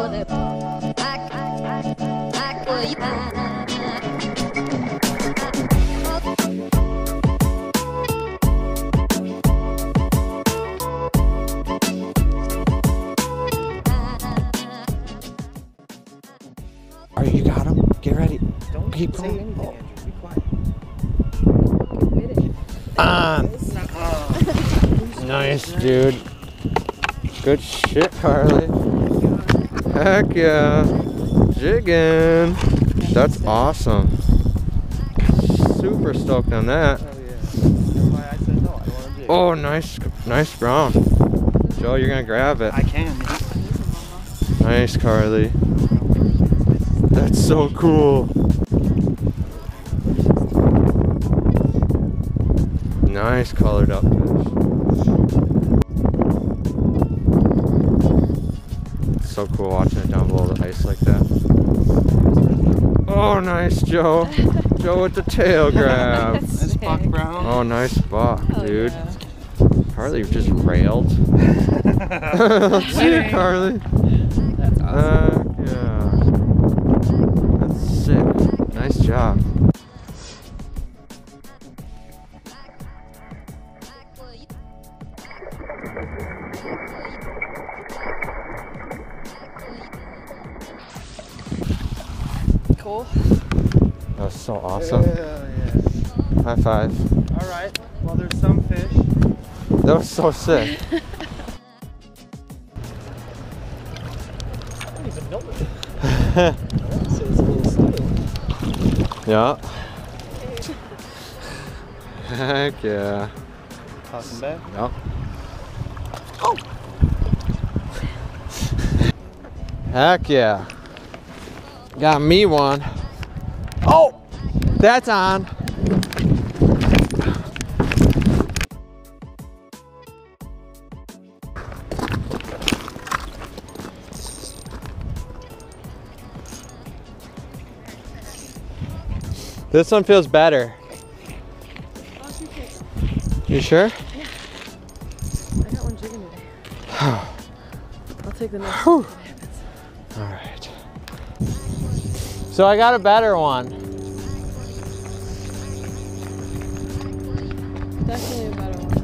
All right, you got him. Get ready. Don't Keep say going. anything, Andrew. Be quiet. Um, on. Nice, dude. Good shit, Harley. Heck yeah. Jigging. That's awesome. Super stoked on that. Oh yeah. That's why I said no. I don't want to do. Oh, nice, nice brown. Joe, you're gonna grab it. I can. Nice, Carly. That's so cool. Nice colored up fish. So cool watching it down below the ice like that. Oh, nice, Joe. Joe with the tail grab. This buck brown. Oh, nice buck, Hell dude. yeah. Carly just railed. Let's see it, Carly. That's awesome. Heck yeah. That's sick. Nice job. Cool. That was so awesome. Yeah, yeah. High five. All right. Well, there's some fish. That was so sick. yeah. Heck yeah. Toss him back. Yep. Heck yeah. Got me one. Oh! That's on. This one feels better. You sure? Yeah. I got one jigging today. I'll take the next one. if it happens. All right. So I got a better one. Definitely a better one.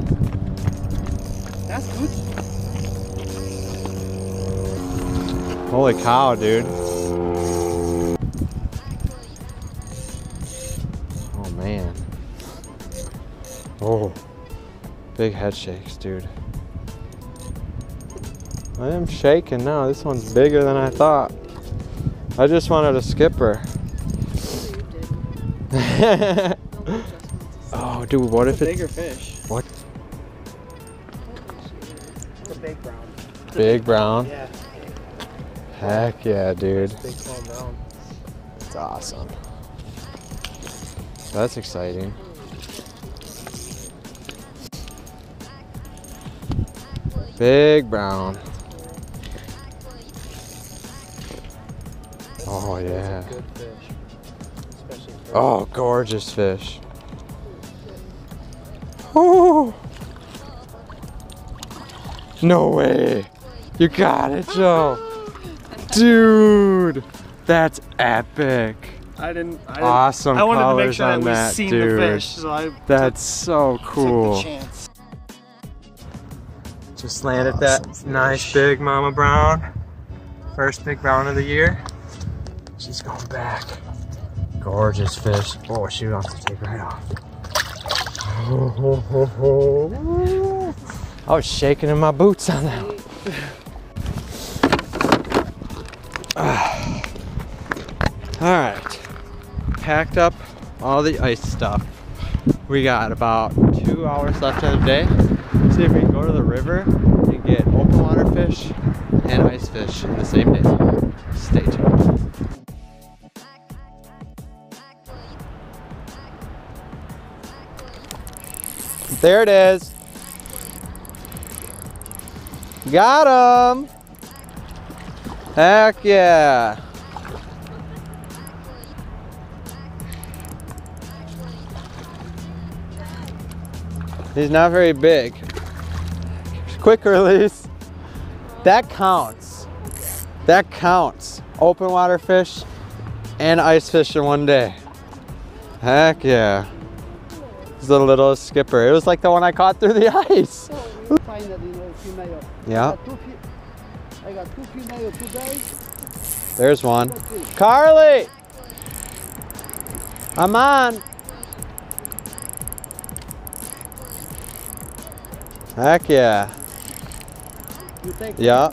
That's good. Holy cow, dude. Oh man. Oh. Big head shakes, dude. I am shaking now. This one's bigger than I thought. I just wanted a skipper. You did. Don't oh, dude, what if it's bigger fish. what? It's a big brown. Big brown? Yeah. Heck yeah, dude. Big small brown. It's awesome. That's exciting. Big brown. Oh That's yeah. a good fish. Especially Oh, gorgeous fish. Oh. No way. You got it, Joe. Dude, that's epic. I didn't. I didn't Awesome I wanted to make colors sure that on we that, seen dude. the fish, so I That's so cool. took the chance. Just landed that nice big mama brown. First big brown of the year. Going back. Gorgeous fish. Oh, she wants to take right off. I was shaking in my boots on that. All right, packed up all the ice stuff. We got about two hours left in the day. See if we can go to the river and get open water fish and ice fish in the same day. Stay tuned. There it is. Got him. Heck yeah. He's not very big. Quick release. That counts. That counts. Open water fish and ice fish in one day. Heck yeah. The little skipper. It was like the one I caught through the ice. Oh, female. Yeah, I got two, fe- I got two female today. there's one. Carly! I'm on. Heck yeah. Yeah.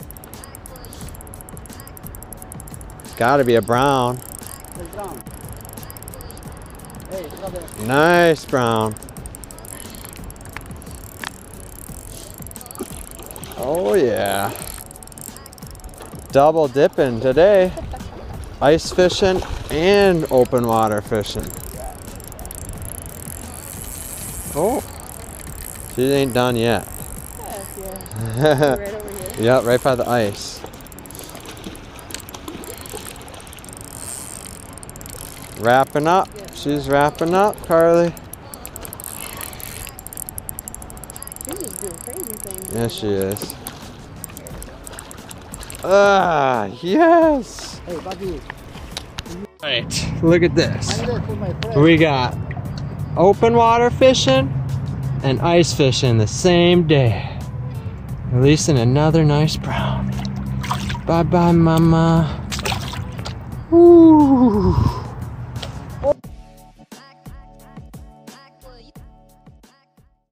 It's gotta be a brown. ground. Hey. Nice brown. Oh yeah. Double dipping today. Ice fishing and open water fishing. Oh. She ain't done yet. Yeah. right over here. Yep, right by the ice. Wrapping up. She's wrapping up, Carly. She's just doing crazy things. Yes, she is. Ah, yes. Hey, buddy. Right, look at this. I'm there for my friend. We got open water fishing and ice fishing the same day. Releasing another nice brown. Bye bye, mama. Ooh.